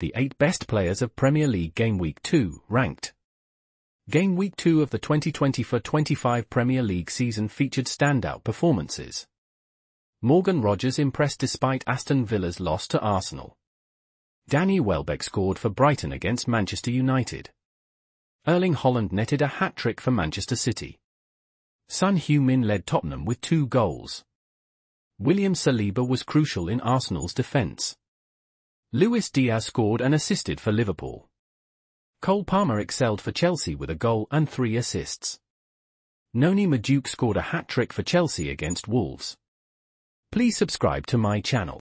The 8 best players of Premier League Game Week 2, ranked. Game Week 2 of the 2024-25 Premier League season featured standout performances. Morgan Rogers impressed despite Aston Villa's loss to Arsenal. Danny Welbeck scored for Brighton against Manchester United. Erling Haaland netted a hat-trick for Manchester City. Son Heung-min led Tottenham with two goals. William Saliba was crucial in Arsenal's defence. Luis Diaz scored and assisted for Liverpool. Cole Palmer excelled for Chelsea with a goal and three assists. Noni Madueke scored a hat-trick for Chelsea against Wolves. Please subscribe to my channel.